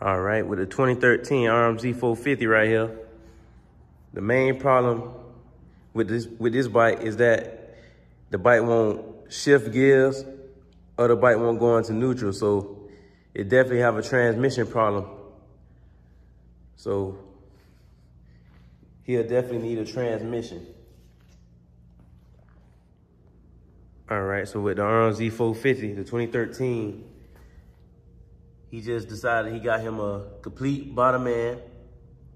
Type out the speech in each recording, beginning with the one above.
All right, with the 2013 RMZ 450 right here, the main problem with this with this bike is that the bike won't shift gears or the bike won't go into neutral. So it definitely have a transmission problem. So he'll definitely need a transmission. All right, so with the RMZ 450, the 2013, he just decided he got him a complete bottom end.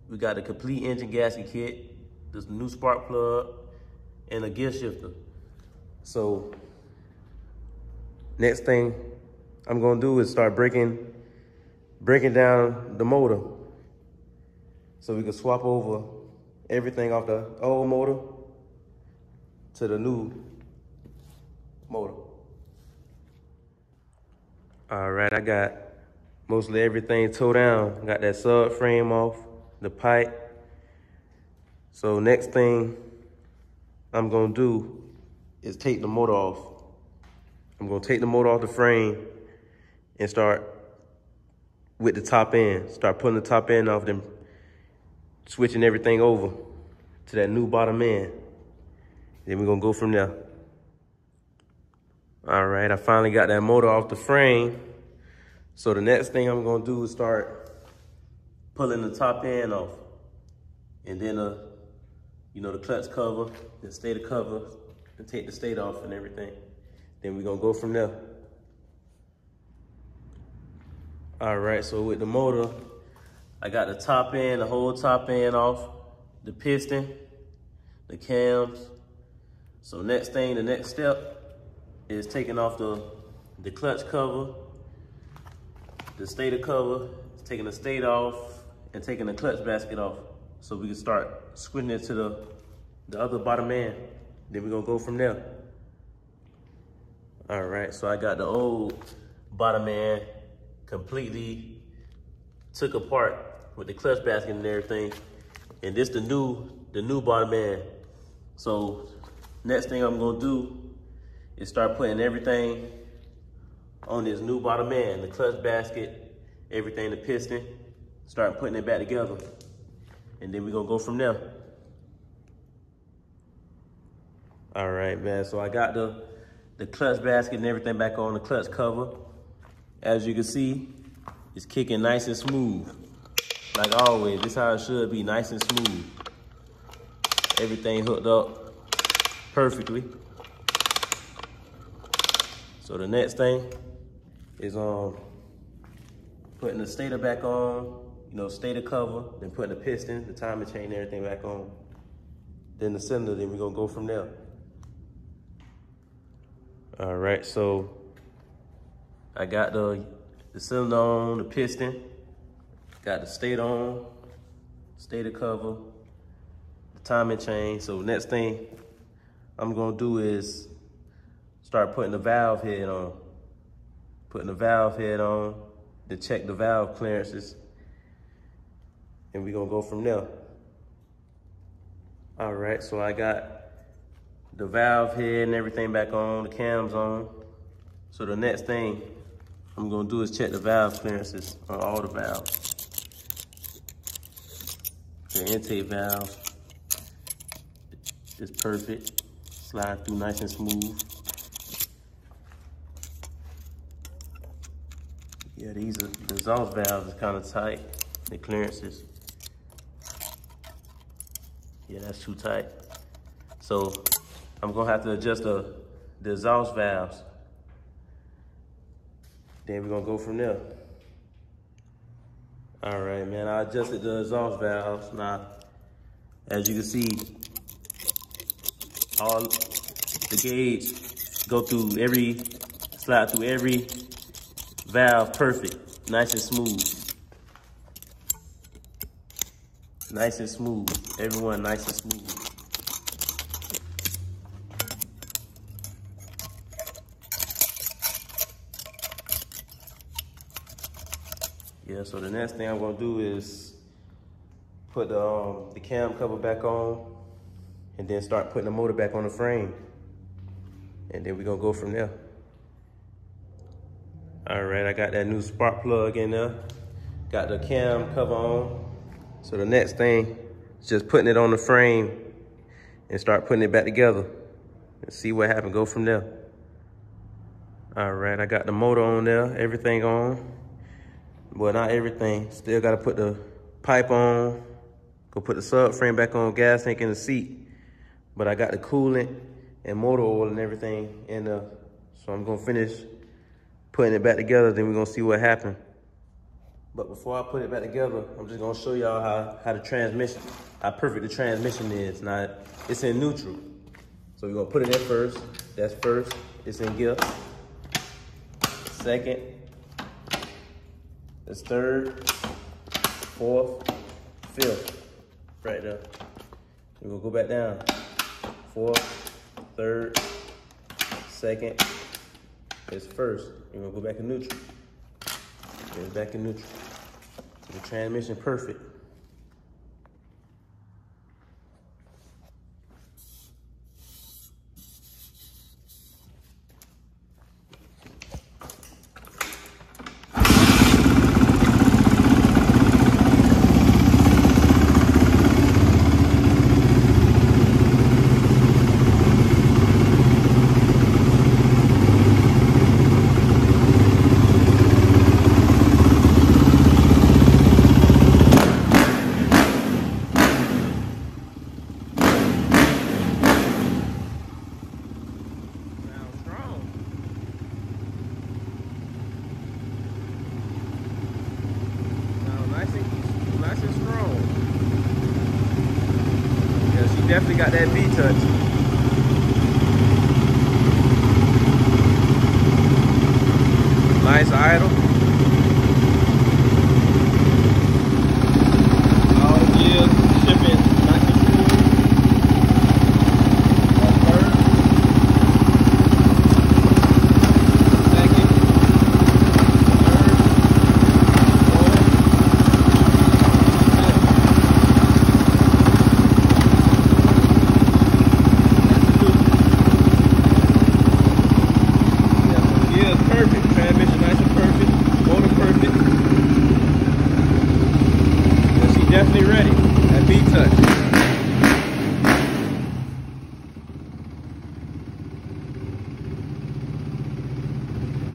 We got a complete engine gasket kit, this new spark plug, and a gear shifter. So next thing I'm gonna do is start breaking, breaking down the motor. So we can swap over everything off the old motor to the new motor. All right, I got mostly everything towed down. Got that sub frame off, the pipe. So next thing I'm gonna do is take the motor off. I'm gonna take the motor off the frame and start with the top end. Start putting the top end off, then switching everything over to that new bottom end. Then we're gonna go from there. All right, I finally got that motor off the frame. So the next thing I'm gonna do is start pulling the top end off. And then, uh, you know, the clutch cover, the stator cover, and take the stator off and everything. Then we're gonna go from there. All right, so with the motor, I got the top end, the whole top end off, the piston, the cams. So next thing, the next step is taking off the, the clutch cover, the stator cover, taking the stator off, and taking the clutch basket off. So we can start squinting it to the, the other bottom end. Then we're gonna go from there. All right, so I got the old bottom end completely took apart with the clutch basket and everything. And this the new, the new bottom end. So next thing I'm gonna do is start putting everything on this new bottom end, the clutch basket, everything, the piston, start putting it back together. And then we're gonna go from there. All right, man, so I got the, the clutch basket and everything back on the clutch cover. As you can see, it's kicking nice and smooth. Like always, this how it should be, nice and smooth. Everything hooked up perfectly. So the next thing is um putting the stator back on, you know, stator cover, then putting the piston, the timing chain, everything back on. Then the cylinder, then we're gonna go from there. All right, so I got the, the cylinder on, the piston, got the stator on, stator cover, the timing chain. So next thing I'm gonna do is start putting the valve head on. Putting the valve head on to check the valve clearances. And we're gonna go from there. All right, so I got the valve head and everything back on, the cams on. So the next thing I'm gonna do is check the valve clearances on all the valves. The intake valve is perfect. Slide through nice and smooth. Yeah, these are, the exhaust valves is kind of tight. The clearances. Yeah, that's too tight. So I'm gonna have to adjust the, the exhaust valves. Then we're gonna go from there. All right, man, I adjusted the exhaust valves. Now, as you can see, all the gauge go through every, slide through every valve perfect, nice and smooth. Nice and smooth, everyone nice and smooth. Yeah, so the next thing I'm gonna do is put the, um, the cam cover back on and then start putting the motor back on the frame. And then we're gonna go from there. All right, I got that new spark plug in there. Got the cam cover on. So the next thing is just putting it on the frame and start putting it back together and see what happens. Go from there. All right, I got the motor on there, everything on. Well, not everything. Still got to put the pipe on. Go put the subframe back on, gas tank in the seat. But I got the coolant and motor oil and everything in there. So I'm gonna finish putting it back together, then we're gonna see what happened. But before I put it back together, I'm just gonna show y'all how, how the transmission, how perfect the transmission is. Now, it's in neutral. So we're gonna put it in first. That's first, it's in gear. Second, it's third, fourth, fifth, right there. We're gonna go back down. Fourth, third, second, it's first. you're gonna go back in neutral. It's back in neutral. The transmission perfect. Sounds strong. Sounds nice and nice and strong. Yeah, she definitely got that V touch. Nice idle. All the gears shipping nice and smooth. That's first. Second, third, fourth, fifth. That's the loop. Yeah, so the gear is perfect. Transmission nice and perfect. Motor perfect. Yeah, she definitely ready. That V touch.